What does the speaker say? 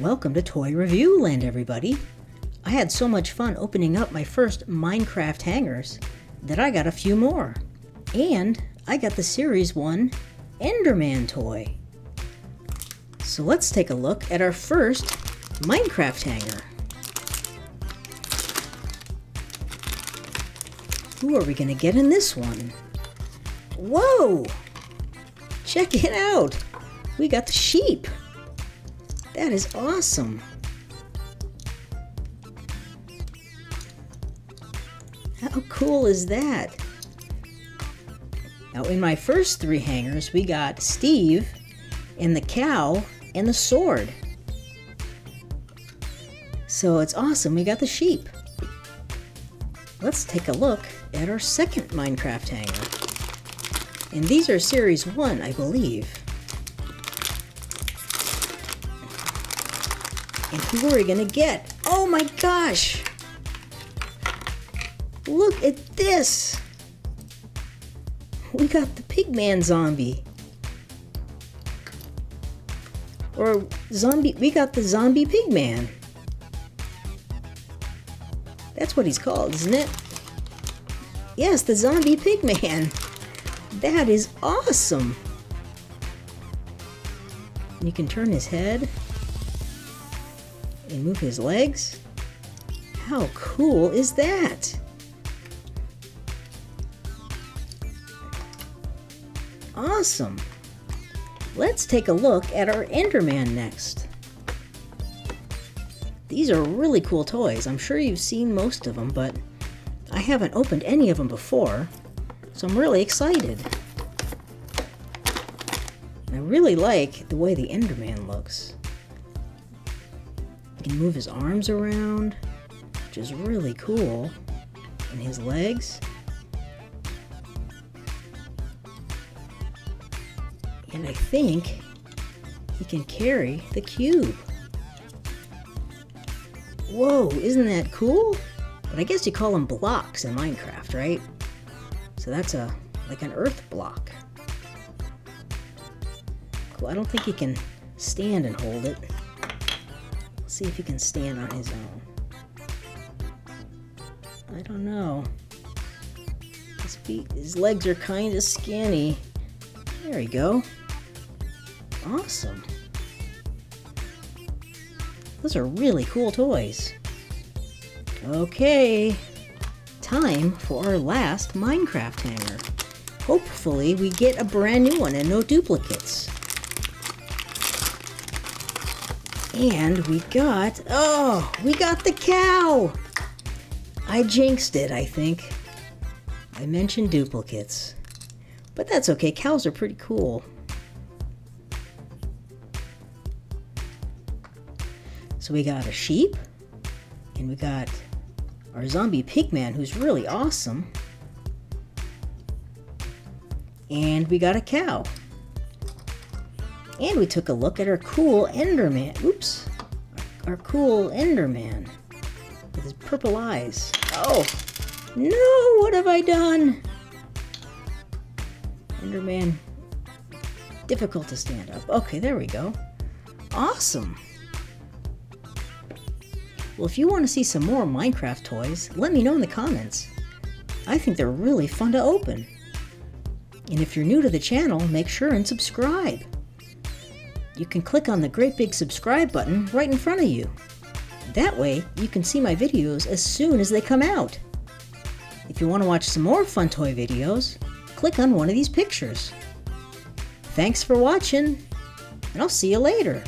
Welcome to Toy Review Land, everybody. I had so much fun opening up my first Minecraft hangers that I got a few more. And I got the Series 1 Enderman toy. So let's take a look at our first Minecraft hanger. Who are we gonna get in this one? Whoa! Check it out! We got the sheep! That is awesome! How cool is that? Now in my first three hangers, we got Steve, and the cow, and the sword. So it's awesome, we got the sheep. Let's take a look at our second Minecraft hanger. And these are Series 1, I believe. And who are we gonna get? Oh my gosh! Look at this! We got the Pigman zombie. Or zombie, we got the zombie Pigman. That's what he's called, isn't it? Yes, the zombie Pigman. That is awesome. You can turn his head and move his legs. How cool is that? Awesome. Let's take a look at our Enderman next. These are really cool toys. I'm sure you've seen most of them, but I haven't opened any of them before, so I'm really excited. I really like the way the Enderman looks. He can move his arms around, which is really cool, and his legs. And I think he can carry the cube. Whoa, isn't that cool? But I guess you call them blocks in Minecraft, right? So that's a like an earth block. Cool, I don't think he can stand and hold it. See if he can stand on his own. I don't know. His feet, his legs are kind of skinny. There we go. Awesome. Those are really cool toys. Okay, time for our last Minecraft hanger. Hopefully we get a brand new one and no duplicates. And we got, oh, we got the cow! I jinxed it, I think. I mentioned duplicates. But that's okay, cows are pretty cool. So we got a sheep, and we got our zombie pigman, who's really awesome. And we got a cow. And we took a look at our cool Enderman. Oops. Our cool Enderman. With his purple eyes. Oh! No! What have I done? Enderman. Difficult to stand up. Okay, there we go. Awesome! Well, if you want to see some more Minecraft toys, let me know in the comments. I think they're really fun to open. And if you're new to the channel, make sure and subscribe. You can click on the great big subscribe button right in front of you. That way, you can see my videos as soon as they come out. If you want to watch some more fun toy videos, click on one of these pictures. Thanks for watching, and I'll see you later.